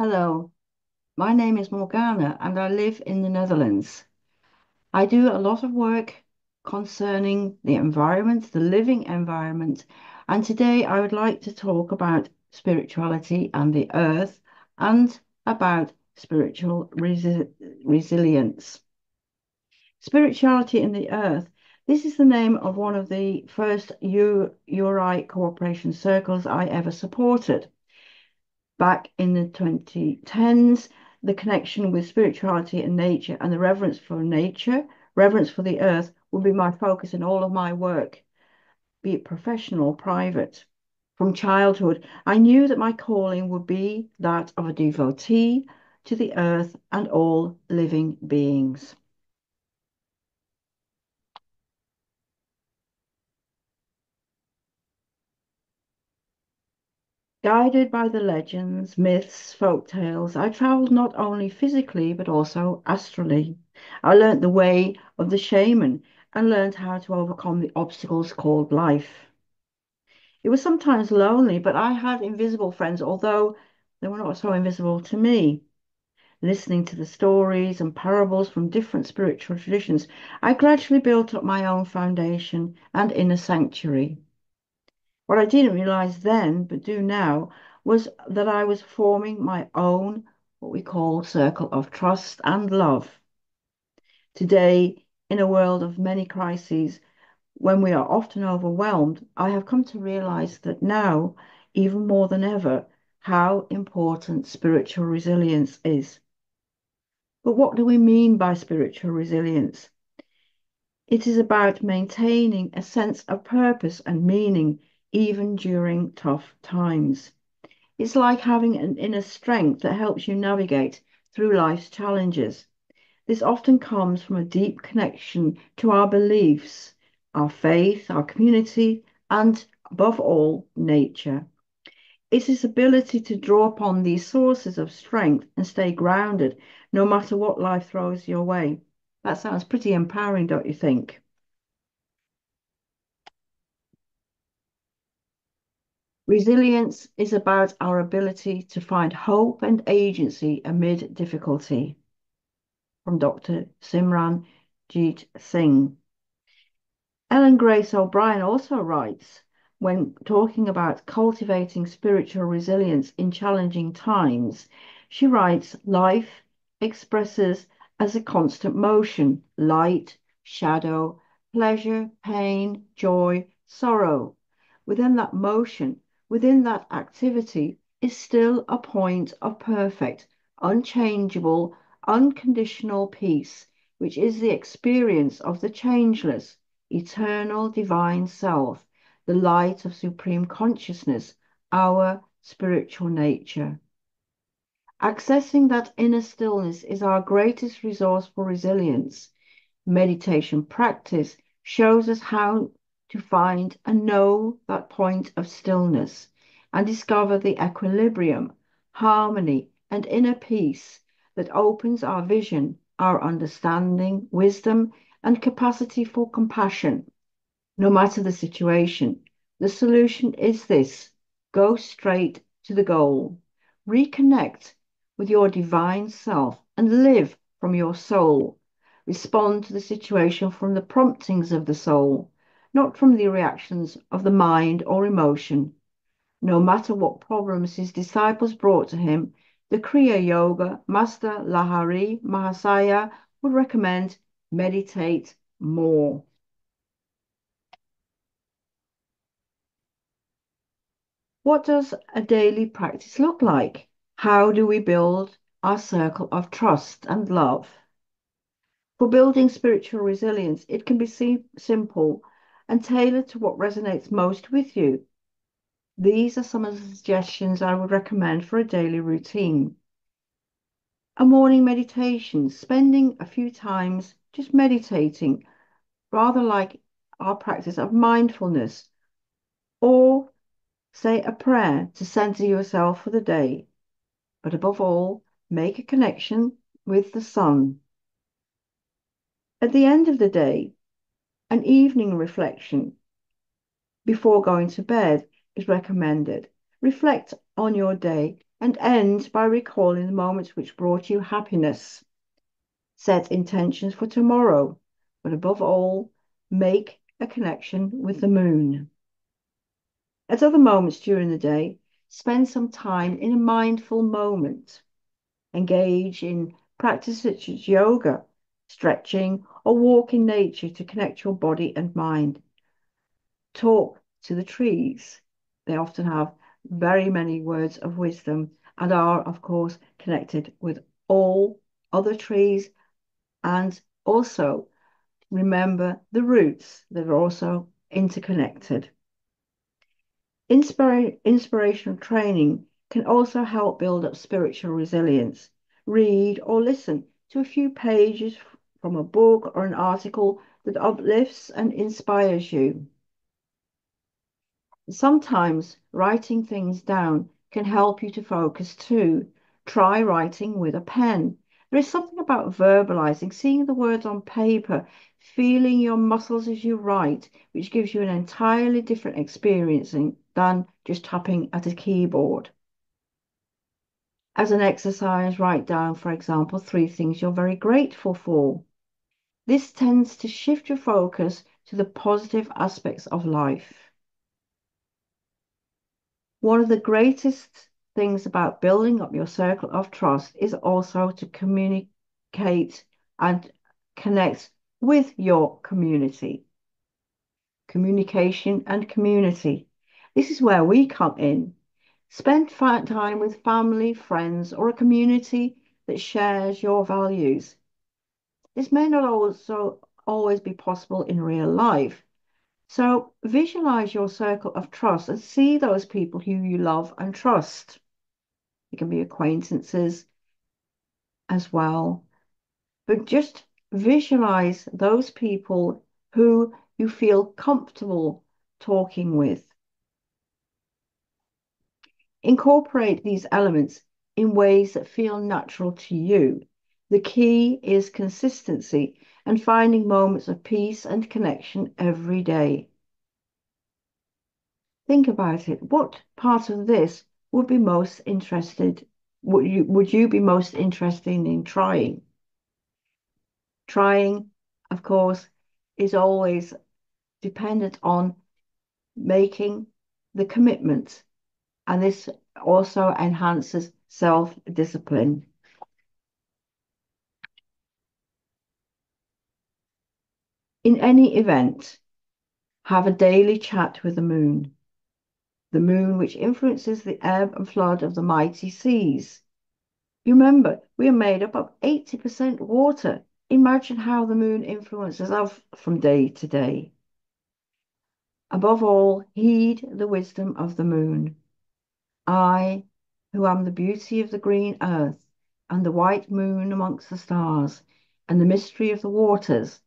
Hello, my name is Morgana and I live in the Netherlands. I do a lot of work concerning the environment, the living environment, and today I would like to talk about spirituality and the earth and about spiritual resi resilience. Spirituality in the earth. This is the name of one of the first URI cooperation circles I ever supported back in the 2010s, the connection with spirituality and nature and the reverence for nature, reverence for the earth will be my focus in all of my work, be it professional or private. From childhood, I knew that my calling would be that of a devotee to the earth and all living beings. Guided by the legends, myths, folk tales, I traveled not only physically but also astrally. I learnt the way of the shaman and learned how to overcome the obstacles called life. It was sometimes lonely, but I had invisible friends, although they were not so invisible to me. Listening to the stories and parables from different spiritual traditions, I gradually built up my own foundation and inner sanctuary. What I didn't realize then, but do now, was that I was forming my own, what we call circle of trust and love. Today, in a world of many crises, when we are often overwhelmed, I have come to realize that now, even more than ever, how important spiritual resilience is. But what do we mean by spiritual resilience? It is about maintaining a sense of purpose and meaning even during tough times. It's like having an inner strength that helps you navigate through life's challenges. This often comes from a deep connection to our beliefs, our faith, our community, and above all, nature. It's this ability to draw upon these sources of strength and stay grounded no matter what life throws your way. That sounds pretty empowering, don't you think? Resilience is about our ability to find hope and agency amid difficulty. From Dr. Simran Jeet Singh. Ellen Grace O'Brien also writes when talking about cultivating spiritual resilience in challenging times, she writes, life expresses as a constant motion, light, shadow, pleasure, pain, joy, sorrow. Within that motion, within that activity is still a point of perfect, unchangeable, unconditional peace, which is the experience of the changeless, eternal divine self, the light of supreme consciousness, our spiritual nature. Accessing that inner stillness is our greatest resource for resilience. Meditation practice shows us how to find and know that point of stillness and discover the equilibrium, harmony, and inner peace that opens our vision, our understanding, wisdom, and capacity for compassion. No matter the situation, the solution is this go straight to the goal. Reconnect with your divine self and live from your soul. Respond to the situation from the promptings of the soul not from the reactions of the mind or emotion. No matter what problems his disciples brought to him, the Kriya Yoga Master Lahiri Mahasaya would recommend meditate more. What does a daily practice look like? How do we build our circle of trust and love? For building spiritual resilience, it can be simple and tailor to what resonates most with you. These are some of the suggestions I would recommend for a daily routine. A morning meditation, spending a few times just meditating, rather like our practice of mindfulness, or say a prayer to center yourself for the day. But above all, make a connection with the sun. At the end of the day, an evening reflection before going to bed is recommended. Reflect on your day and end by recalling the moments which brought you happiness. Set intentions for tomorrow, but above all, make a connection with the moon. At other moments during the day, spend some time in a mindful moment. Engage in practice such as yoga, stretching, or walk in nature to connect your body and mind. Talk to the trees. They often have very many words of wisdom and are, of course, connected with all other trees. And also remember the roots that are also interconnected. Inspira inspirational training can also help build up spiritual resilience. Read or listen to a few pages from a book or an article that uplifts and inspires you. Sometimes writing things down can help you to focus too. Try writing with a pen. There is something about verbalizing, seeing the words on paper, feeling your muscles as you write, which gives you an entirely different experience than just tapping at a keyboard. As an exercise, write down, for example, three things you're very grateful for. This tends to shift your focus to the positive aspects of life. One of the greatest things about building up your circle of trust is also to communicate and connect with your community. Communication and community. This is where we come in. Spend time with family, friends, or a community that shares your values. This may not also always be possible in real life, so visualize your circle of trust and see those people who you love and trust. It can be acquaintances as well. But just visualize those people who you feel comfortable talking with. Incorporate these elements in ways that feel natural to you. The key is consistency and finding moments of peace and connection every day. Think about it. What part of this would be most interested? Would you would you be most interested in trying? Trying, of course, is always dependent on making the commitment, and this also enhances self-discipline. In any event, have a daily chat with the moon. The moon which influences the ebb and flood of the mighty seas. Remember, we are made up of 80% water. Imagine how the moon influences us from day to day. Above all, heed the wisdom of the moon. I, who am the beauty of the green earth, and the white moon amongst the stars, and the mystery of the waters,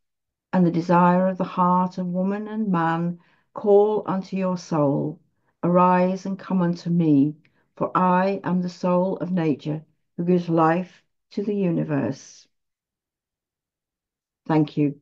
and the desire of the heart of woman and man call unto your soul. Arise and come unto me, for I am the soul of nature who gives life to the universe. Thank you.